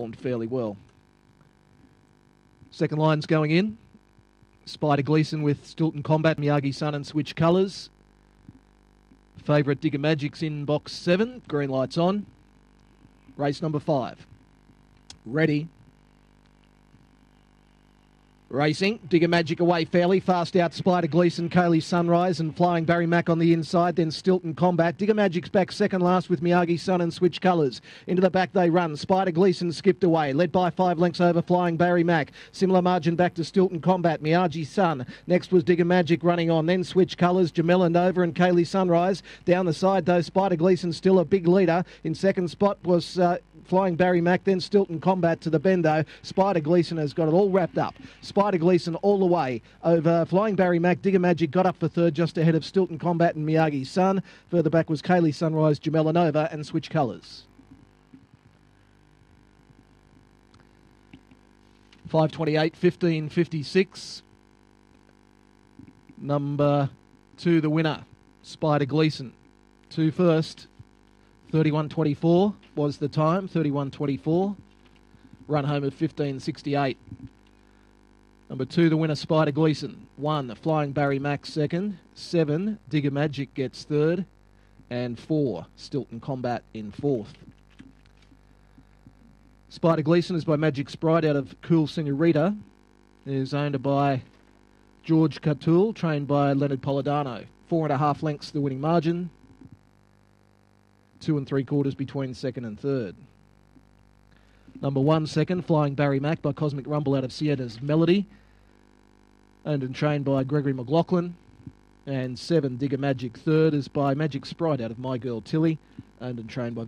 performed fairly well. Second line's going in. Spider Gleason with Stilton Combat, Miyagi Sun and Switch Colours. Favourite Digger Magic's in box seven. Green lights on. Race number five. Ready. Racing, Digger Magic away fairly, fast out Spider Gleason, Kaylee Sunrise and flying Barry Mack on the inside, then Stilton Combat. Digger Magic's back second last with Miyagi Sun and Switch Colours. Into the back they run. Spider Gleason skipped away, led by five lengths over flying Barry Mack. Similar margin back to Stilton Combat, Miyagi Sun. Next was Digger Magic running on, then Switch Colours, Jamela Nova and Kaylee Sunrise. Down the side though, Spider Gleason still a big leader. In second spot was uh, flying Barry Mack, then Stilton Combat to the bend bendo. Spider Gleason has got it all wrapped up. Spider Gleason all the way over flying Barry Mack. Digger Magic got up for third just ahead of Stilton Combat and Miyagi Sun. Further back was Kaylee Sunrise, Jamela Nova, and Switch Colours. 528, 1556. Number two, the winner, Spider Gleason. Two first, 31.24 was the time, 31.24. Run home of 15.68. Number two, the winner, Spider Gleason. One, the Flying Barry Max second. Seven, Digger Magic gets third. And four, Stilton Combat in fourth. Spider Gleason is by Magic Sprite out of Cool Senorita. It is owned by George Catul, trained by Leonard Polidano. Four and a half lengths the winning margin. Two and three quarters between second and third. Number one, second, Flying Barry Mack by Cosmic Rumble out of Sienna's Melody. Owned and trained by Gregory McLaughlin. And seven, Digger Magic third is by Magic Sprite out of My Girl Tilly. Owned and trained by